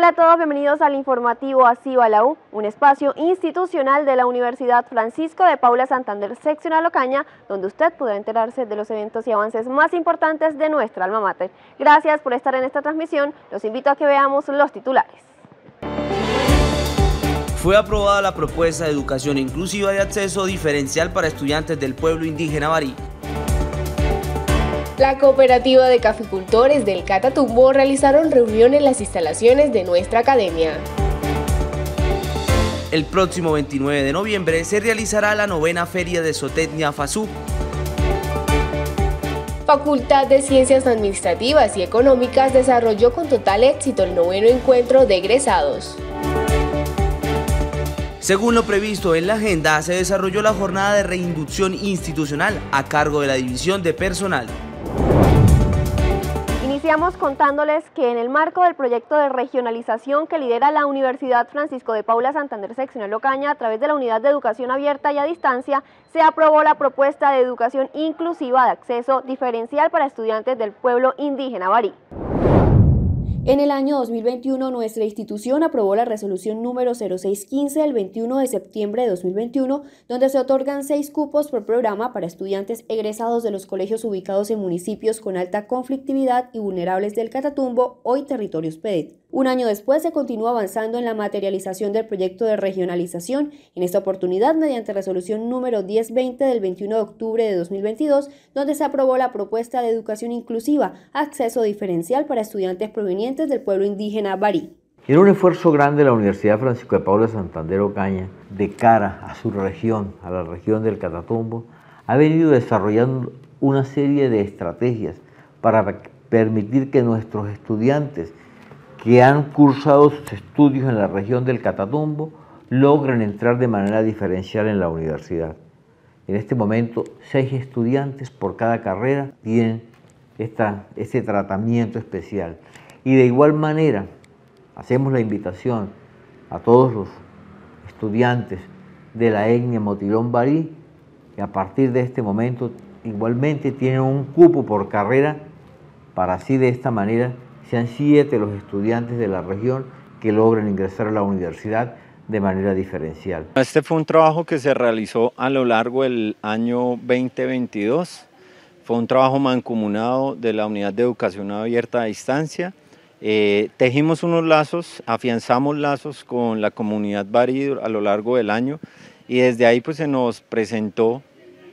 Hola a todos, bienvenidos al informativo ASIVA la U, un espacio institucional de la Universidad Francisco de Paula Santander, seccional Ocaña, donde usted podrá enterarse de los eventos y avances más importantes de nuestra alma mater. Gracias por estar en esta transmisión, los invito a que veamos los titulares. Fue aprobada la propuesta de educación inclusiva de acceso diferencial para estudiantes del pueblo indígena Barí. La cooperativa de caficultores del Catatumbo realizaron reunión en las instalaciones de nuestra academia. El próximo 29 de noviembre se realizará la novena feria de Zootecnia FASU. Facultad de Ciencias Administrativas y Económicas desarrolló con total éxito el noveno encuentro de egresados. Según lo previsto en la agenda, se desarrolló la jornada de reinducción institucional a cargo de la División de Personal. Iniciamos contándoles que en el marco del proyecto de regionalización que lidera la Universidad Francisco de Paula Santander Seccional Ocaña a través de la Unidad de Educación Abierta y a Distancia, se aprobó la propuesta de educación inclusiva de acceso diferencial para estudiantes del pueblo indígena Barí. En el año 2021, nuestra institución aprobó la resolución número 0615 del 21 de septiembre de 2021, donde se otorgan seis cupos por programa para estudiantes egresados de los colegios ubicados en municipios con alta conflictividad y vulnerables del Catatumbo, hoy territorios PEDET. Un año después se continúa avanzando en la materialización del proyecto de regionalización, en esta oportunidad mediante resolución número 1020 del 21 de octubre de 2022, donde se aprobó la propuesta de educación inclusiva, acceso diferencial para estudiantes provenientes del pueblo indígena Barí. En un esfuerzo grande de la Universidad Francisco de Paula Santander Ocaña de cara a su región, a la región del Catatumbo, ha venido desarrollando una serie de estrategias para permitir que nuestros estudiantes que han cursado sus estudios en la región del Catatumbo logren entrar de manera diferencial en la universidad. En este momento, seis estudiantes por cada carrera tienen este tratamiento especial. Y de igual manera, hacemos la invitación a todos los estudiantes de la etnia Motilón Barí, que a partir de este momento igualmente tienen un cupo por carrera para así de esta manera sean siete los estudiantes de la región que logren ingresar a la universidad de manera diferencial. Este fue un trabajo que se realizó a lo largo del año 2022. Fue un trabajo mancomunado de la Unidad de Educación Abierta a Distancia. Eh, tejimos unos lazos, afianzamos lazos con la comunidad Bari a lo largo del año y desde ahí pues se nos presentó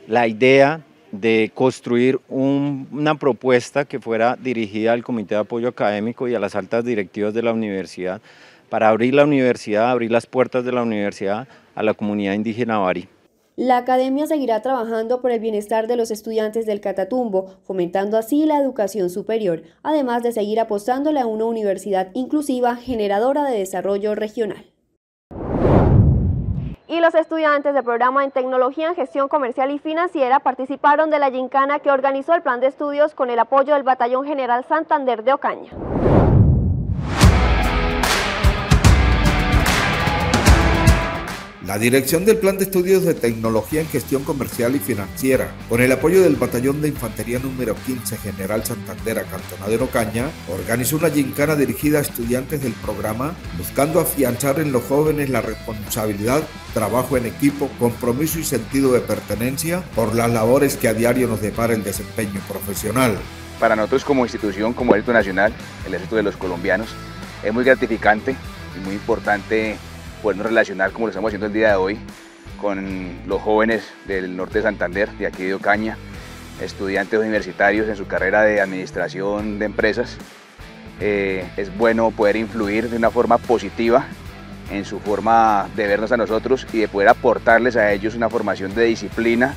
la idea de construir una propuesta que fuera dirigida al Comité de Apoyo Académico y a las altas directivas de la universidad para abrir la universidad, abrir las puertas de la universidad a la comunidad indígena Bari. La academia seguirá trabajando por el bienestar de los estudiantes del Catatumbo, fomentando así la educación superior, además de seguir apostándole a una universidad inclusiva generadora de desarrollo regional y los estudiantes del programa en Tecnología en Gestión Comercial y Financiera participaron de la gincana que organizó el plan de estudios con el apoyo del Batallón General Santander de Ocaña. La dirección del Plan de Estudios de Tecnología en Gestión Comercial y Financiera, con el apoyo del Batallón de Infantería número 15 General Santander Cantonadero Caña, organizó una gincana dirigida a estudiantes del programa, buscando afianzar en los jóvenes la responsabilidad, trabajo en equipo, compromiso y sentido de pertenencia por las labores que a diario nos depara el desempeño profesional. Para nosotros como institución, como Ejército Nacional, el Ejército de los Colombianos, es muy gratificante y muy importante podernos relacionar como lo estamos haciendo el día de hoy con los jóvenes del norte de Santander, de aquí de Ocaña, estudiantes universitarios en su carrera de administración de empresas. Eh, es bueno poder influir de una forma positiva en su forma de vernos a nosotros y de poder aportarles a ellos una formación de disciplina,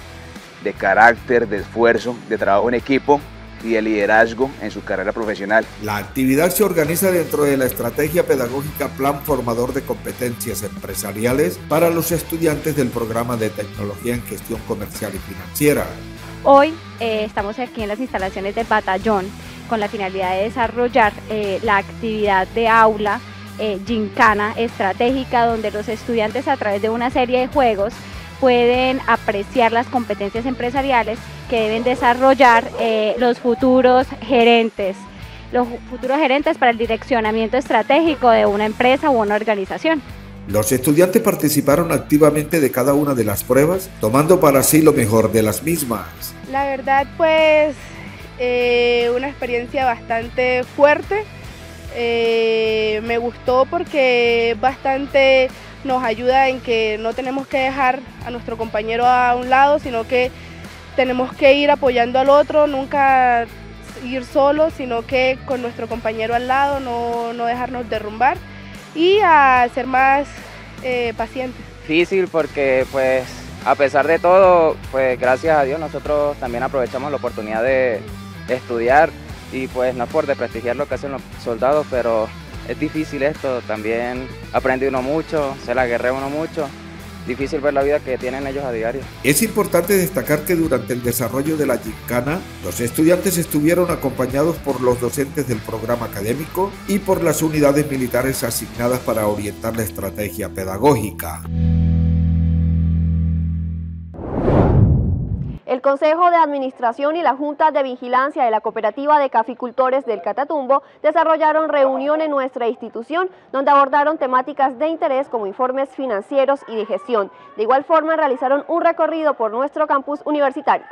de carácter, de esfuerzo, de trabajo en equipo y de liderazgo en su carrera profesional. La actividad se organiza dentro de la estrategia pedagógica Plan Formador de Competencias Empresariales para los estudiantes del programa de Tecnología en Gestión Comercial y Financiera. Hoy eh, estamos aquí en las instalaciones del batallón con la finalidad de desarrollar eh, la actividad de aula eh, gincana estratégica donde los estudiantes a través de una serie de juegos pueden apreciar las competencias empresariales que deben desarrollar eh, los futuros gerentes los futuros gerentes para el direccionamiento estratégico de una empresa u una organización. Los estudiantes participaron activamente de cada una de las pruebas, tomando para sí lo mejor de las mismas. La verdad, pues, eh, una experiencia bastante fuerte. Eh, me gustó porque bastante nos ayuda en que no tenemos que dejar a nuestro compañero a un lado, sino que tenemos que ir apoyando al otro, nunca ir solo, sino que con nuestro compañero al lado, no, no dejarnos derrumbar y a ser más eh, pacientes. Difícil porque pues a pesar de todo, pues gracias a Dios nosotros también aprovechamos la oportunidad de estudiar y pues no es por desprestigiar lo que hacen los soldados, pero es difícil esto, también aprende uno mucho, se la guerrea uno mucho difícil ver la vida que tienen ellos a diario. Es importante destacar que durante el desarrollo de la gincana, los estudiantes estuvieron acompañados por los docentes del programa académico y por las unidades militares asignadas para orientar la estrategia pedagógica. El Consejo de Administración y la Junta de Vigilancia de la Cooperativa de Caficultores del Catatumbo desarrollaron reunión en nuestra institución donde abordaron temáticas de interés como informes financieros y de gestión. De igual forma realizaron un recorrido por nuestro campus universitario.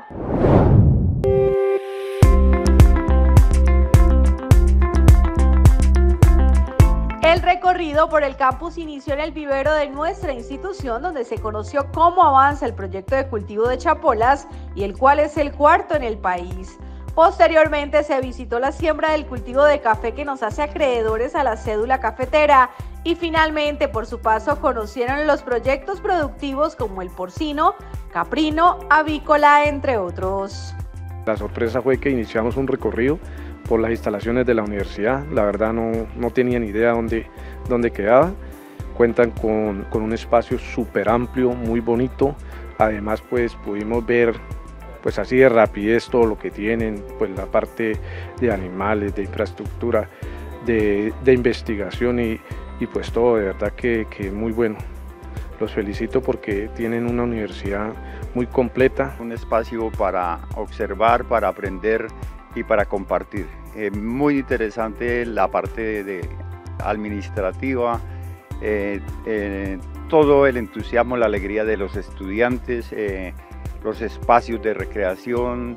El recorrido por el campus inició en el vivero de nuestra institución, donde se conoció cómo avanza el proyecto de cultivo de chapolas y el cual es el cuarto en el país. Posteriormente se visitó la siembra del cultivo de café que nos hace acreedores a la cédula cafetera y finalmente por su paso conocieron los proyectos productivos como el porcino, caprino, avícola, entre otros. La sorpresa fue que iniciamos un recorrido por las instalaciones de la universidad. La verdad no, no tenía ni idea dónde, dónde quedaba. Cuentan con, con un espacio súper amplio, muy bonito. Además pues pudimos ver pues así de rapidez todo lo que tienen, pues la parte de animales, de infraestructura, de, de investigación y, y, pues todo, de verdad que, que muy bueno. Los felicito porque tienen una universidad muy completa. Un espacio para observar, para aprender y para compartir. Eh, muy interesante la parte de, administrativa, eh, eh, todo el entusiasmo, la alegría de los estudiantes, los espacios de recreación,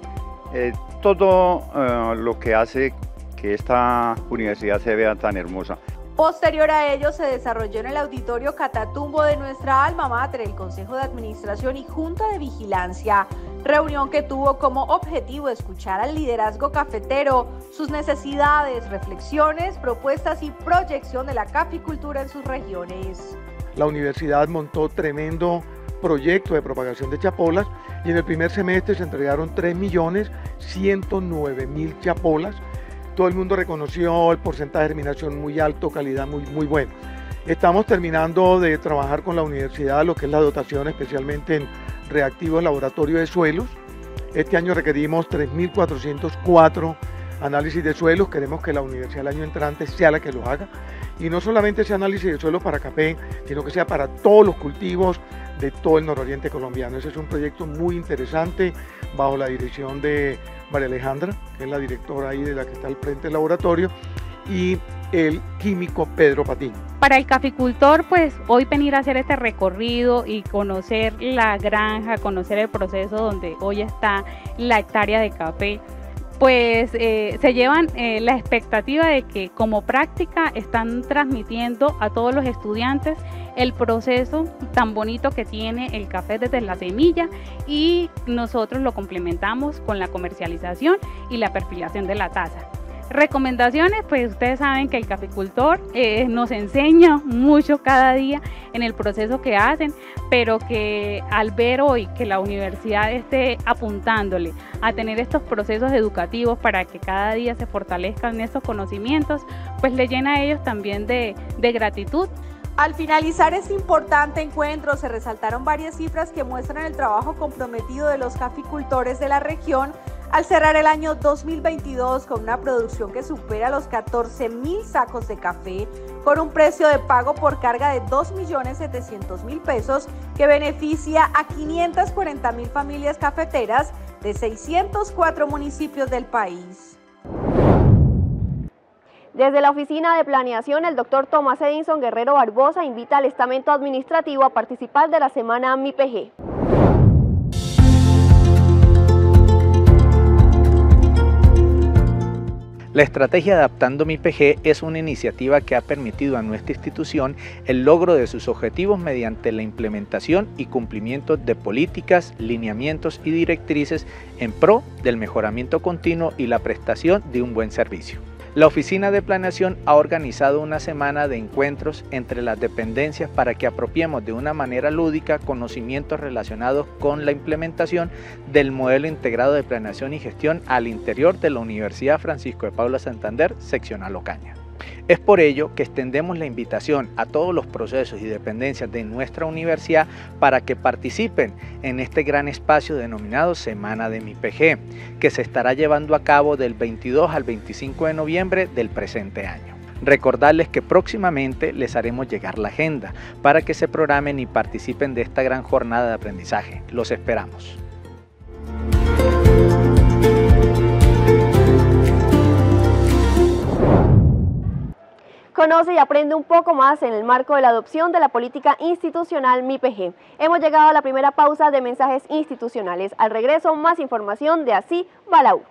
todo lo que hace que esta universidad se vea tan hermosa. Posterior a ello se desarrolló en el auditorio Catatumbo de nuestra alma mater el Consejo de Administración y Junta de Vigilancia, reunión que tuvo como objetivo escuchar al liderazgo cafetero, sus necesidades, reflexiones, propuestas y proyección de la caficultura en sus regiones. La universidad montó tremendo proyecto de propagación de chapolas y en el primer semestre se entregaron 3.109.000 chapolas todo el mundo reconoció el porcentaje de germinación muy alto, calidad muy, muy buena. Estamos terminando de trabajar con la universidad lo que es la dotación, especialmente en reactivos laboratorio de suelos. Este año requerimos 3.404 análisis de suelos. Queremos que la universidad el año entrante sea la que lo haga. Y no solamente ese análisis de suelos para café, sino que sea para todos los cultivos de todo el nororiente colombiano. Ese es un proyecto muy interesante bajo la dirección de María Alejandra, que es la directora ahí de la que está al frente del laboratorio, y el químico Pedro Patín. Para el caficultor, pues hoy venir a hacer este recorrido y conocer la granja, conocer el proceso donde hoy está la hectárea de café, pues eh, se llevan eh, la expectativa de que como práctica están transmitiendo a todos los estudiantes el proceso tan bonito que tiene el café desde la semilla y nosotros lo complementamos con la comercialización y la perfilación de la taza. Recomendaciones, pues ustedes saben que el caficultor eh, nos enseña mucho cada día en el proceso que hacen, pero que al ver hoy que la universidad esté apuntándole a tener estos procesos educativos para que cada día se fortalezcan estos conocimientos, pues le llena a ellos también de, de gratitud. Al finalizar este importante encuentro se resaltaron varias cifras que muestran el trabajo comprometido de los caficultores de la región al cerrar el año 2022 con una producción que supera los 14 mil sacos de café, con un precio de pago por carga de 2.700.000 pesos que beneficia a 540.000 familias cafeteras de 604 municipios del país. Desde la Oficina de Planeación, el doctor Tomás Edinson Guerrero Barbosa invita al estamento administrativo a participar de la semana MIPG. La estrategia Adaptando mi PG es una iniciativa que ha permitido a nuestra institución el logro de sus objetivos mediante la implementación y cumplimiento de políticas, lineamientos y directrices en pro del mejoramiento continuo y la prestación de un buen servicio. La Oficina de Planeación ha organizado una semana de encuentros entre las dependencias para que apropiemos de una manera lúdica conocimientos relacionados con la implementación del modelo integrado de planeación y gestión al interior de la Universidad Francisco de Paula Santander, seccional Ocaña. Es por ello que extendemos la invitación a todos los procesos y dependencias de nuestra universidad para que participen en este gran espacio denominado Semana de mi PG, que se estará llevando a cabo del 22 al 25 de noviembre del presente año. Recordarles que próximamente les haremos llegar la agenda para que se programen y participen de esta gran jornada de aprendizaje. Los esperamos. Conoce y aprende un poco más en el marco de la adopción de la política institucional MIPG. Hemos llegado a la primera pausa de mensajes institucionales. Al regreso, más información de Así Balau.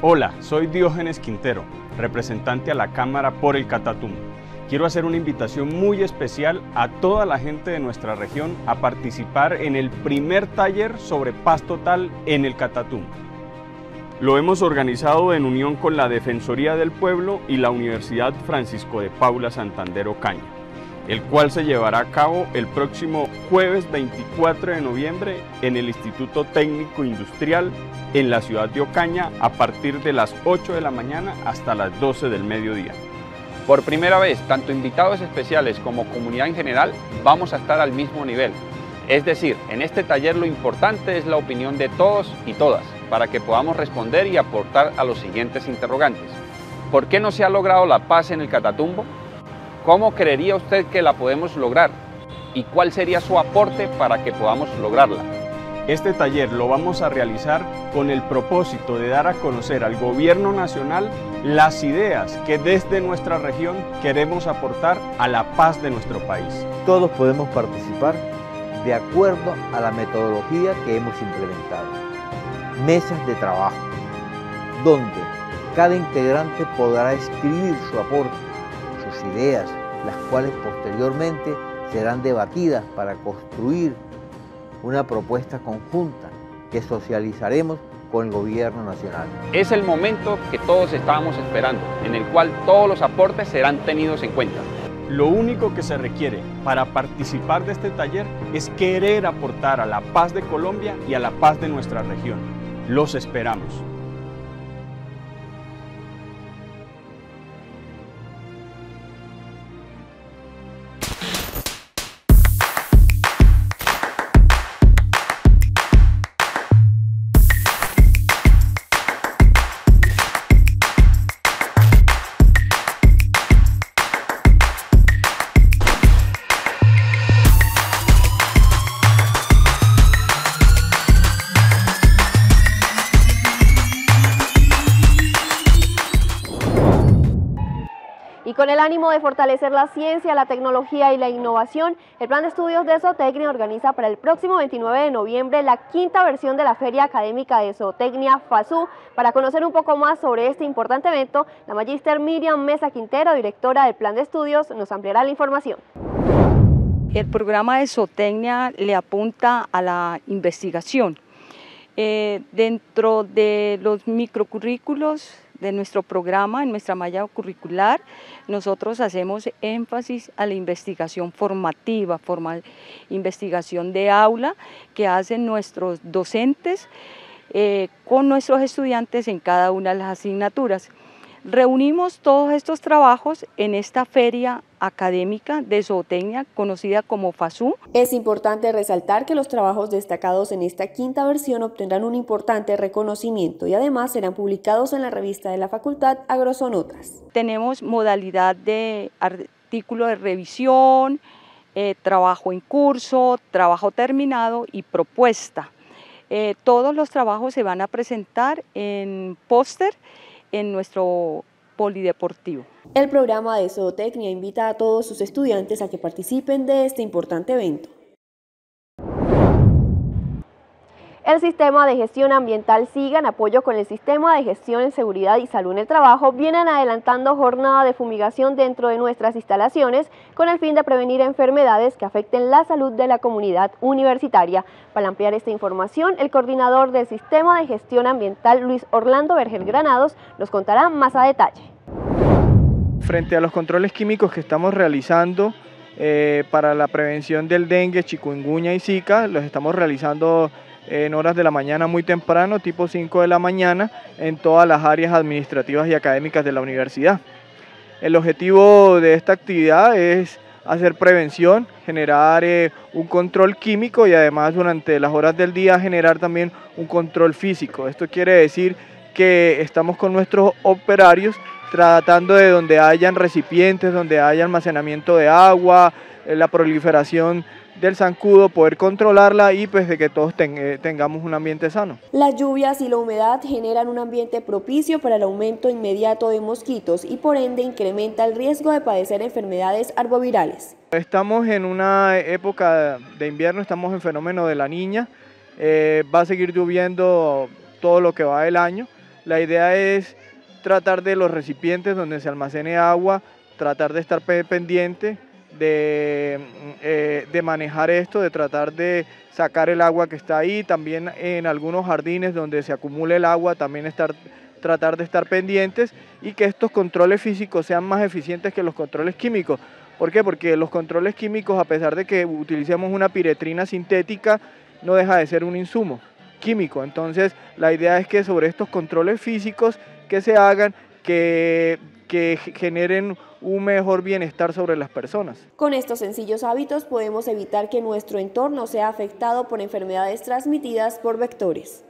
Hola, soy Diógenes Quintero, representante a la Cámara por el Catatumbo. Quiero hacer una invitación muy especial a toda la gente de nuestra región a participar en el primer taller sobre paz total en el Catatumbo. Lo hemos organizado en unión con la Defensoría del Pueblo y la Universidad Francisco de Paula Santander Ocaña, el cual se llevará a cabo el próximo jueves 24 de noviembre en el Instituto Técnico Industrial en la ciudad de Ocaña a partir de las 8 de la mañana hasta las 12 del mediodía. Por primera vez, tanto invitados especiales como comunidad en general vamos a estar al mismo nivel. Es decir, en este taller lo importante es la opinión de todos y todas para que podamos responder y aportar a los siguientes interrogantes. ¿Por qué no se ha logrado la paz en el Catatumbo? ¿Cómo creería usted que la podemos lograr? ¿Y cuál sería su aporte para que podamos lograrla? Este taller lo vamos a realizar con el propósito de dar a conocer al gobierno nacional las ideas que desde nuestra región queremos aportar a la paz de nuestro país. Todos podemos participar de acuerdo a la metodología que hemos implementado mesas de trabajo, donde cada integrante podrá escribir su aporte, sus ideas, las cuales posteriormente serán debatidas para construir una propuesta conjunta que socializaremos con el gobierno nacional. Es el momento que todos estábamos esperando, en el cual todos los aportes serán tenidos en cuenta. Lo único que se requiere para participar de este taller es querer aportar a la paz de Colombia y a la paz de nuestra región. Los esperamos. Ánimo de fortalecer la ciencia, la tecnología y la innovación, el Plan de Estudios de Zootecnia organiza para el próximo 29 de noviembre la quinta versión de la Feria Académica de Zootecnia FASU. Para conocer un poco más sobre este importante evento, la magíster Miriam Mesa Quintero, directora del Plan de Estudios, nos ampliará la información. El programa de Zootecnia le apunta a la investigación. Eh, dentro de los microcurrículos de nuestro programa, en nuestra malla curricular, nosotros hacemos énfasis a la investigación formativa, formal, investigación de aula que hacen nuestros docentes eh, con nuestros estudiantes en cada una de las asignaturas. Reunimos todos estos trabajos en esta feria académica de zootecnia conocida como FASU. Es importante resaltar que los trabajos destacados en esta quinta versión obtendrán un importante reconocimiento y además serán publicados en la revista de la Facultad Agrosonotas. Tenemos modalidad de artículo de revisión, eh, trabajo en curso, trabajo terminado y propuesta. Eh, todos los trabajos se van a presentar en póster en nuestro polideportivo. El programa de zootecnia invita a todos sus estudiantes a que participen de este importante evento. El sistema de gestión ambiental SIGA, en apoyo con el sistema de gestión en seguridad y salud en el trabajo, vienen adelantando jornada de fumigación dentro de nuestras instalaciones con el fin de prevenir enfermedades que afecten la salud de la comunidad universitaria. Para ampliar esta información, el coordinador del sistema de gestión ambiental, Luis Orlando Vergel Granados, nos contará más a detalle. Frente a los controles químicos que estamos realizando eh, para la prevención del dengue, chikungunya y zika, los estamos realizando en horas de la mañana muy temprano, tipo 5 de la mañana, en todas las áreas administrativas y académicas de la universidad. El objetivo de esta actividad es hacer prevención, generar eh, un control químico y además durante las horas del día generar también un control físico. Esto quiere decir que estamos con nuestros operarios tratando de donde hayan recipientes, donde haya almacenamiento de agua, eh, la proliferación del zancudo, poder controlarla y pues de que todos eh, tengamos un ambiente sano. Las lluvias y la humedad generan un ambiente propicio para el aumento inmediato de mosquitos y por ende incrementa el riesgo de padecer enfermedades arbovirales. Estamos en una época de invierno, estamos en fenómeno de la niña, eh, va a seguir lloviendo todo lo que va del año. La idea es tratar de los recipientes donde se almacene agua, tratar de estar pendiente de, eh, de, manejar esto, de tratar de sacar el agua que está ahí, también en algunos jardines donde se acumula el agua, también estar, tratar de estar pendientes y que estos controles físicos sean más eficientes que los controles químicos. ¿Por qué? Porque los controles químicos, a pesar de que utilicemos una piretrina sintética, no deja de ser un insumo químico. Entonces, la idea es que sobre estos controles físicos que se hagan, que, que generen un mejor bienestar sobre las personas. Con estos sencillos hábitos podemos evitar que nuestro entorno sea afectado por enfermedades transmitidas por vectores.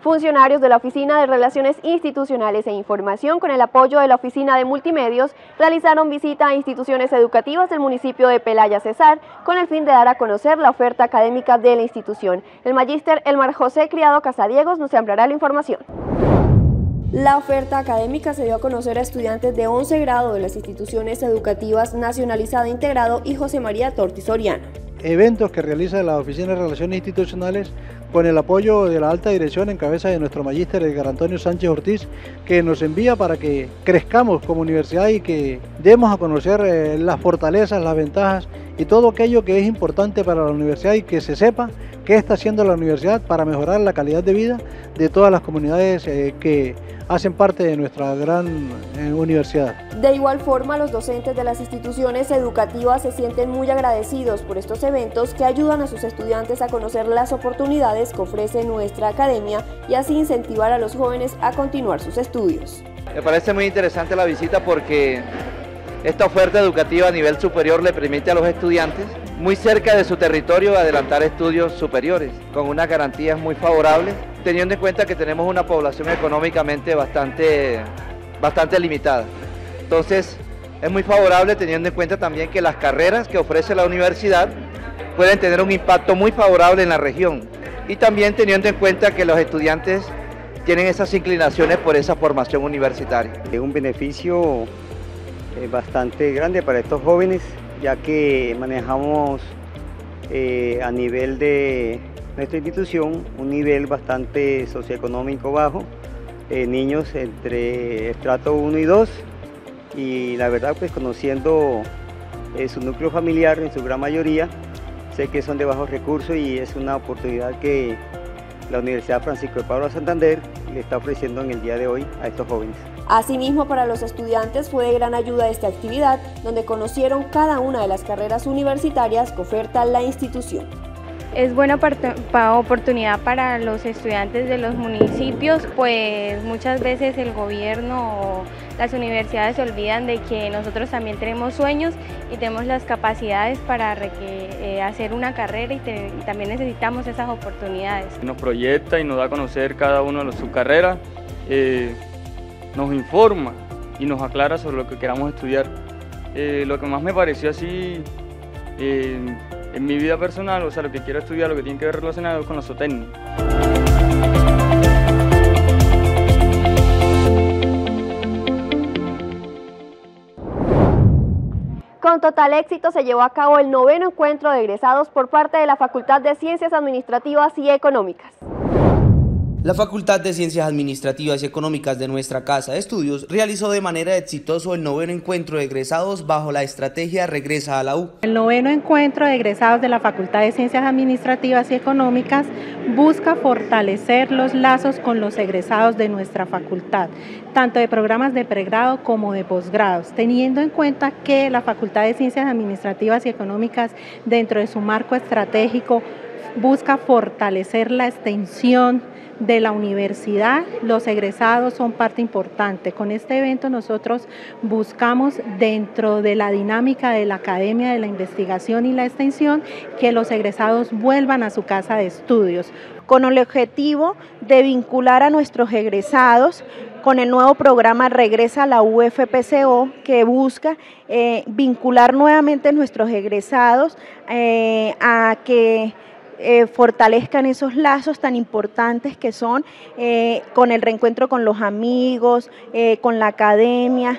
Funcionarios de la Oficina de Relaciones Institucionales e Información, con el apoyo de la Oficina de Multimedios, realizaron visita a instituciones educativas del municipio de Pelaya Cesar con el fin de dar a conocer la oferta académica de la institución. El magíster Elmar José Criado Casadiegos nos ampliará la información. La oferta académica se dio a conocer a estudiantes de 11 grado de las instituciones educativas Nacionalizada Integrado y José María Torti Soriano. Eventos que realiza la Oficina de Relaciones Institucionales con el apoyo de la alta dirección en cabeza de nuestro magíster Edgar Antonio Sánchez Ortiz, que nos envía para que crezcamos como universidad y que demos a conocer eh, las fortalezas, las ventajas y todo aquello que es importante para la universidad y que se sepa qué está haciendo la universidad para mejorar la calidad de vida de todas las comunidades eh, que hacen parte de nuestra gran eh, universidad. De igual forma, los docentes de las instituciones educativas se sienten muy agradecidos por estos eventos que ayudan a sus estudiantes a conocer las oportunidades que ofrece nuestra academia y así incentivar a los jóvenes a continuar sus estudios. Me parece muy interesante la visita porque esta oferta educativa a nivel superior le permite a los estudiantes muy cerca de su territorio adelantar estudios superiores con unas garantías muy favorables teniendo en cuenta que tenemos una población económicamente bastante, bastante limitada. Entonces, es muy favorable teniendo en cuenta también que las carreras que ofrece la universidad pueden tener un impacto muy favorable en la región y también teniendo en cuenta que los estudiantes tienen esas inclinaciones por esa formación universitaria. Es un beneficio eh, bastante grande para estos jóvenes ya que manejamos eh, a nivel de nuestra institución un nivel bastante socioeconómico bajo, eh, niños entre estrato 1 y 2 y la verdad pues conociendo eh, su núcleo familiar en su gran mayoría, sé que son de bajos recursos y es una oportunidad que la Universidad Francisco de Pablo Santander le está ofreciendo en el día de hoy a estos jóvenes. Asimismo, para los estudiantes fue de gran ayuda esta actividad, donde conocieron cada una de las carreras universitarias que oferta la institución. Es buena oportunidad para los estudiantes de los municipios, pues muchas veces el gobierno o las universidades se olvidan de que nosotros también tenemos sueños y tenemos las capacidades para eh, hacer una carrera y, también necesitamos esas oportunidades. Nos proyecta y nos da a conocer cada uno de sus carreras, eh, nos informa y nos aclara sobre lo que queramos estudiar. Eh, lo que más me pareció así en mi vida personal, o sea, lo que quiero estudiar, lo que tiene que ver relacionado con la zootecnia. Con total éxito se llevó a cabo el noveno encuentro de egresados por parte de la Facultad de Ciencias Administrativas y Económicas. La Facultad de Ciencias Administrativas y Económicas de nuestra Casa de Estudios realizó de manera exitosa el noveno encuentro de egresados bajo la estrategia Regresa a la U. El noveno encuentro de egresados de la Facultad de Ciencias Administrativas y Económicas busca fortalecer los lazos con los egresados de nuestra facultad, tanto de programas de pregrado como de posgrados, teniendo en cuenta que la Facultad de Ciencias Administrativas y Económicas dentro de su marco estratégico busca fortalecer la extensión de la universidad, los egresados son parte importante. Con este evento nosotros buscamos dentro de la dinámica de la Academia de la Investigación y la Extensión que los egresados vuelvan a su casa de estudios. Con el objetivo de vincular a nuestros egresados con el nuevo programa Regresa a la UFPCO que busca eh, vincular nuevamente a nuestros egresados eh, a que eh, fortalezcan esos lazos tan importantes que son eh, con el reencuentro con los amigos, eh, con la academia.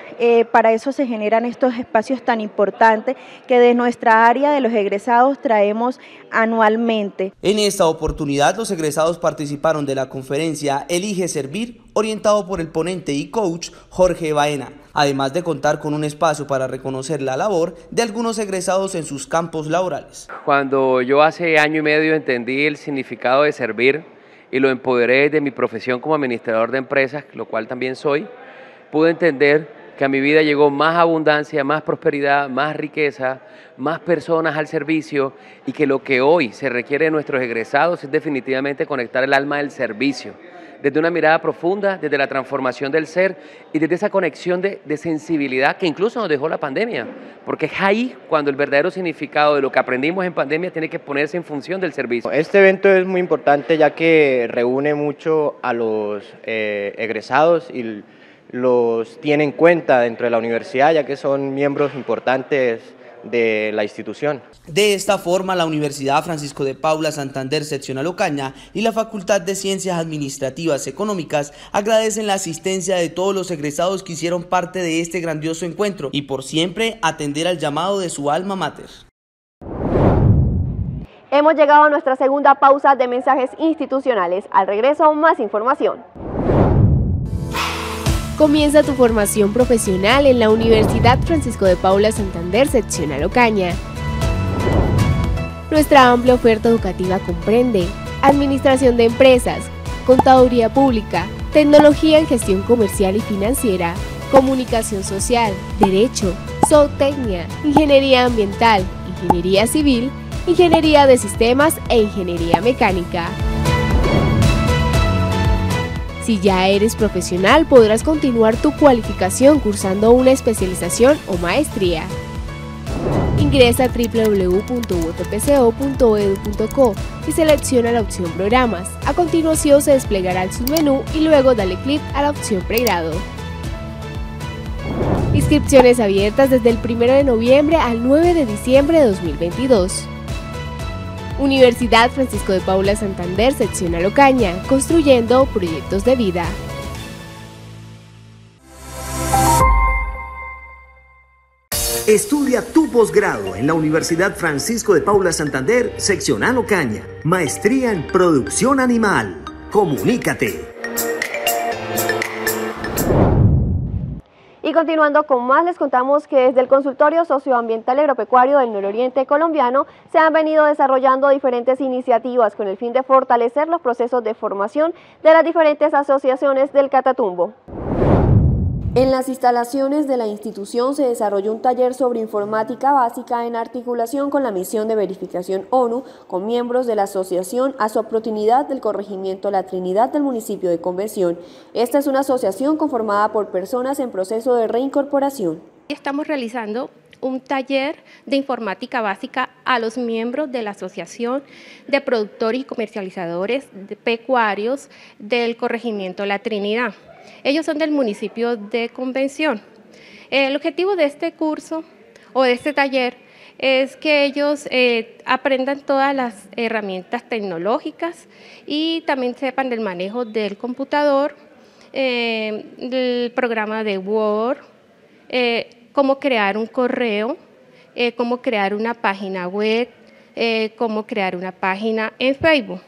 para eso se generan estos espacios tan importantes que de nuestra área de los egresados traemos anualmente. En esta oportunidad los egresados participaron de la conferencia Elige Servir, orientado por el ponente y coach Jorge Baena además de contar con un espacio para reconocer la labor de algunos egresados en sus campos laborales. Cuando yo hace año y medio entendí el significado de servir y lo empoderé de mi profesión como administrador de empresas, lo cual también soy, pude entender que a mi vida llegó más abundancia, más prosperidad, más riqueza, más personas al servicio y que lo que hoy se requiere de nuestros egresados es definitivamente conectar el alma del servicio desde una mirada profunda, desde la transformación del ser y desde esa conexión de, sensibilidad que incluso nos dejó la pandemia, porque es ahí cuando el verdadero significado de lo que aprendimos en pandemia tiene que ponerse en función del servicio. Este evento es muy importante ya que reúne mucho a los eh, egresados y los tiene en cuenta dentro de la universidad, ya que son miembros importantes de la institución. De esta forma, la Universidad Francisco de Paula Santander Seccional Ocaña y la Facultad de Ciencias Administrativas Económicas agradecen la asistencia de todos los egresados que hicieron parte de este grandioso encuentro y por siempre atender al llamado de su alma mater. Hemos llegado a nuestra segunda pausa de mensajes institucionales. Al regreso, más información. Comienza tu formación profesional en la Universidad Francisco de Paula Santander, seccional Ocaña. Nuestra amplia oferta educativa comprende Administración de Empresas, Contaduría Pública, Tecnología en Gestión Comercial y Financiera, Comunicación Social, Derecho, Zootecnia, Ingeniería Ambiental, Ingeniería Civil, Ingeniería de Sistemas e Ingeniería Mecánica. Si ya eres profesional, podrás continuar tu cualificación cursando una especialización o maestría. Ingresa a www.utpco.edu.co y selecciona la opción Programas. A continuación se desplegará el submenú y luego dale clic a la opción Pregrado. Inscripciones abiertas desde el 1 de noviembre al 9 de diciembre de 2022. Universidad Francisco de Paula Santander, sección Alocaña, construyendo proyectos de vida. Estudia tu posgrado en la Universidad Francisco de Paula Santander, sección Alocaña, maestría en producción animal. Comunícate Y continuando con más, les contamos que desde el Consultorio Socioambiental Agropecuario del Nororiente Colombiano se han venido desarrollando diferentes iniciativas con el fin de fortalecer los procesos de formación de las diferentes asociaciones del Catatumbo. En las instalaciones de la institución se desarrolló un taller sobre informática básica en articulación con la misión de verificación ONU con miembros de la Asociación Asoprotinidad del Corregimiento La Trinidad del municipio de Convención. Esta es una asociación conformada por personas en proceso de reincorporación. Estamos realizando un taller de informática básica a los miembros de la Asociación de Productores y Comercializadores de Pecuarios del Corregimiento La Trinidad. Ellos son del municipio de Convención. El objetivo de este curso o de este taller es que ellos eh, aprendan todas las herramientas tecnológicas y también sepan del manejo del computador, eh, del programa de Word, eh, cómo crear un correo, cómo crear una página web, cómo crear una página en Facebook.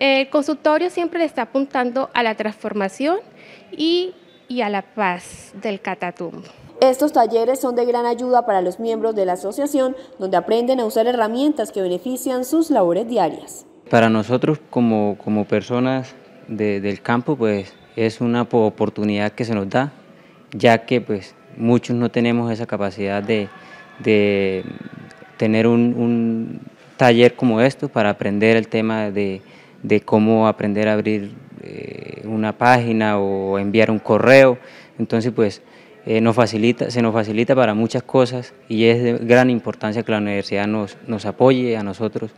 El consultorio siempre le está apuntando a la transformación y, y a la paz del Catatumbo. Estos talleres son de gran ayuda para los miembros de la asociación, donde aprenden a usar herramientas que benefician sus labores diarias. Para nosotros como, como personas del campo, pues es una oportunidad que se nos da, ya que pues muchos no tenemos esa capacidad de, de tener un, taller como esto para aprender el tema de, de cómo aprender a abrir eh, una página o enviar un correo. Entonces, pues eh, nos facilita, se nos facilita para muchas cosas y es de gran importancia que la universidad nos, nos apoye a nosotros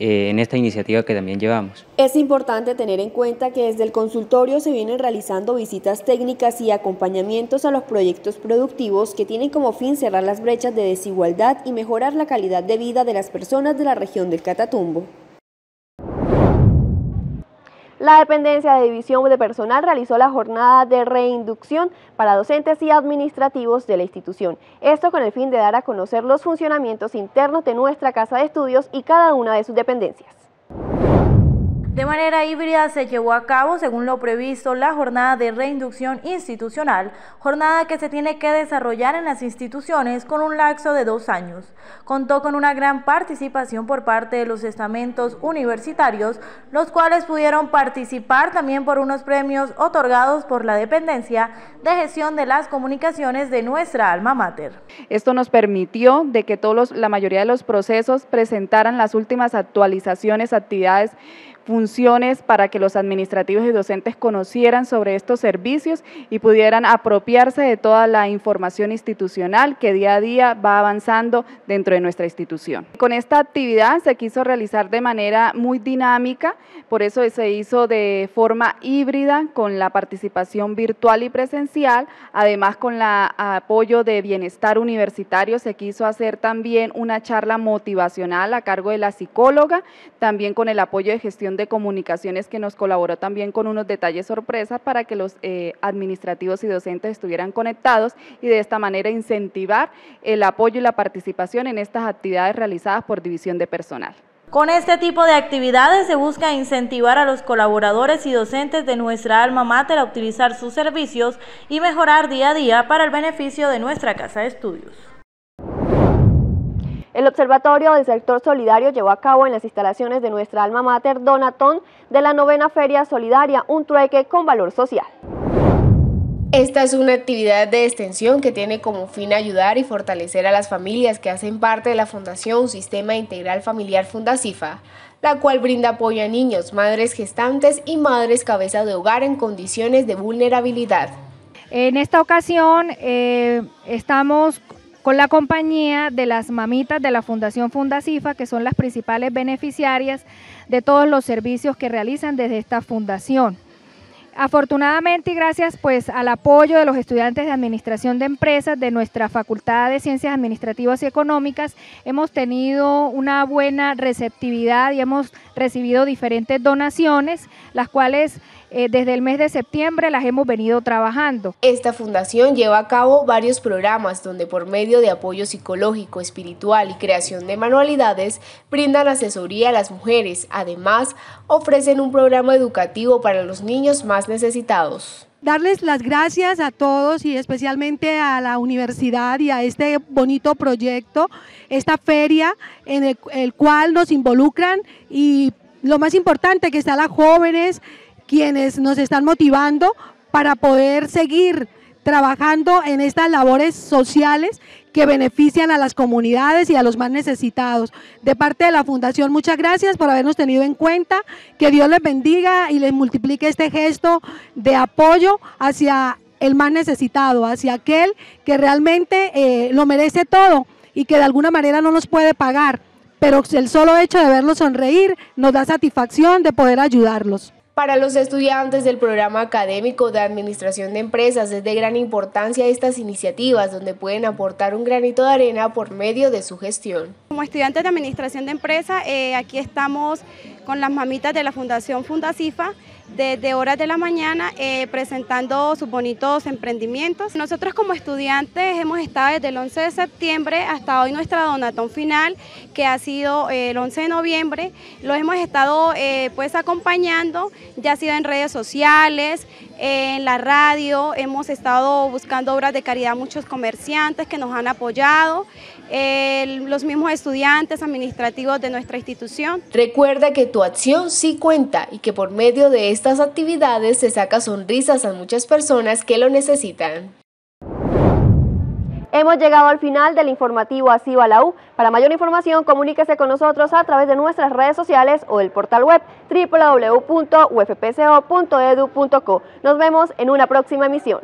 eh, en esta iniciativa que también llevamos. Es importante tener en cuenta que desde el consultorio se vienen realizando visitas técnicas y acompañamientos a los proyectos productivos que tienen como fin cerrar las brechas de desigualdad y mejorar la calidad de vida de las personas de la región del Catatumbo. La dependencia de división de personal realizó la jornada de reinducción para docentes y administrativos de la institución. Esto con el fin de dar a conocer los funcionamientos internos de nuestra casa de estudios y cada una de sus dependencias. De manera híbrida se llevó a cabo, según lo previsto, la jornada de reinducción institucional, jornada que se tiene que desarrollar en las instituciones con un lapso de dos años. Contó con una gran participación por parte de los estamentos universitarios, los cuales pudieron participar también por unos premios otorgados por la dependencia de gestión de las comunicaciones de nuestra alma mater. Esto nos permitió de que todos la mayoría de los procesos presentaran las últimas actualizaciones, actividades funciones para que los administrativos y docentes conocieran sobre estos servicios y pudieran apropiarse de toda la información institucional que día a día va avanzando dentro de nuestra institución. Con esta actividad se quiso realizar de manera muy dinámica, por eso se hizo de forma híbrida con la participación virtual y presencial, además con el apoyo de bienestar universitario se quiso hacer también una charla motivacional a cargo de la psicóloga, también con el apoyo de gestión de comunicaciones que nos colaboró también con unos detalles sorpresas para que los eh, administrativos y docentes estuvieran conectados y de esta manera incentivar el apoyo y la participación en estas actividades realizadas por división de personal. Con este tipo de actividades se busca incentivar a los colaboradores y docentes de nuestra alma mater a utilizar sus servicios y mejorar día a día para el beneficio de nuestra casa de estudios. El Observatorio del Sector Solidario llevó a cabo en las instalaciones de nuestra alma mater Donatón de la novena Feria Solidaria un trueque con valor social. Esta es una actividad de extensión que tiene como fin ayudar y fortalecer a las familias que hacen parte de la Fundación Sistema Integral Familiar Fundacifa, la cual brinda apoyo a niños, madres gestantes y madres cabeza de hogar en condiciones de vulnerabilidad. En esta ocasión eh, estamos con la compañía de las mamitas de la Fundación Fundacifa, que son las principales beneficiarias de todos los servicios que realizan desde esta fundación. Afortunadamente y gracias pues al apoyo de los estudiantes de Administración de Empresas de nuestra Facultad de Ciencias Administrativas y Económicas, hemos tenido una buena receptividad y hemos recibido diferentes donaciones, las cuales eh, desde el mes de septiembre las hemos venido trabajando. Esta fundación lleva a cabo varios programas donde por medio de apoyo psicológico, espiritual y creación de manualidades brindan asesoría a las mujeres. Además, ofrecen un programa educativo para los niños más necesitados. Darles las gracias a todos y especialmente a la universidad y a este bonito proyecto, esta feria en el, el cual nos involucran y lo más importante que están las jóvenes, quienes nos están motivando para poder seguir trabajando en estas labores sociales que benefician a las comunidades y a los más necesitados. De parte de la Fundación, muchas gracias por habernos tenido en cuenta. Que Dios les bendiga y les multiplique este gesto de apoyo hacia el más necesitado, hacia aquel que realmente eh, lo merece todo y que de alguna manera no nos puede pagar, pero el solo hecho de verlos sonreír nos da satisfacción de poder ayudarlos. Para los estudiantes del programa académico de Administración de Empresas es de gran importancia estas iniciativas donde pueden aportar un granito de arena por medio de su gestión. como estudiantes de Administración de Empresa, eh, aquí estamos con las mamitas de la Fundación Fundasifa desde horas de la mañana eh, presentando sus bonitos emprendimientos. Nosotros como estudiantes hemos estado desde el 11 de septiembre hasta hoy nuestra donatón final, que ha sido eh, el 11 de noviembre. Lo hemos estado eh, pues acompañando, ya ha sido en redes sociales, en la radio, hemos estado buscando obras de caridad muchos comerciantes que nos han apoyado, los mismos estudiantes administrativos de nuestra institución. Recuerda que tu acción sí cuenta y que por medio de estas actividades se saca sonrisas a muchas personas que lo necesitan. Hemos llegado al final del informativo Así va la U. Para mayor información, comuníquese con nosotros a través de nuestras redes sociales o del portal web www.ufpco.edu.co. Nos vemos en una próxima emisión.